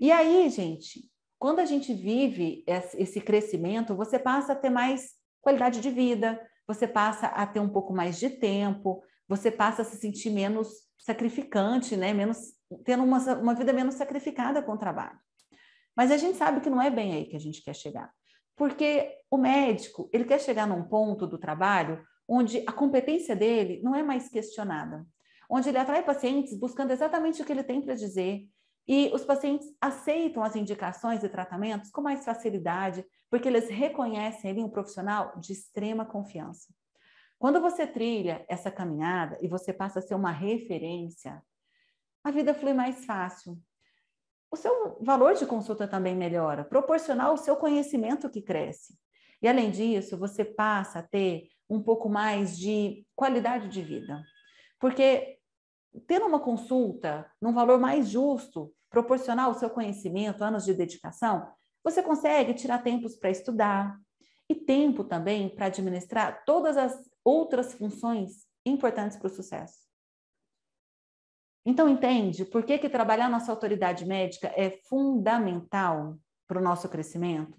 E aí, gente, quando a gente vive esse crescimento, você passa a ter mais qualidade de vida, você passa a ter um pouco mais de tempo, você passa a se sentir menos sacrificante, né? Menos tendo uma, uma vida menos sacrificada com o trabalho. Mas a gente sabe que não é bem aí que a gente quer chegar. Porque o médico, ele quer chegar num ponto do trabalho onde a competência dele não é mais questionada, onde ele atrai pacientes buscando exatamente o que ele tem para dizer, e os pacientes aceitam as indicações e tratamentos com mais facilidade, porque eles reconhecem ali um profissional de extrema confiança. Quando você trilha essa caminhada e você passa a ser uma referência, a vida flui mais fácil. O seu valor de consulta também melhora, proporcional ao seu conhecimento que cresce. E além disso, você passa a ter um pouco mais de qualidade de vida. Porque tendo uma consulta num valor mais justo, proporcional ao seu conhecimento, anos de dedicação, você consegue tirar tempos para estudar e tempo também para administrar todas as outras funções importantes para o sucesso. Então, entende por que, que trabalhar nossa autoridade médica é fundamental para o nosso crescimento?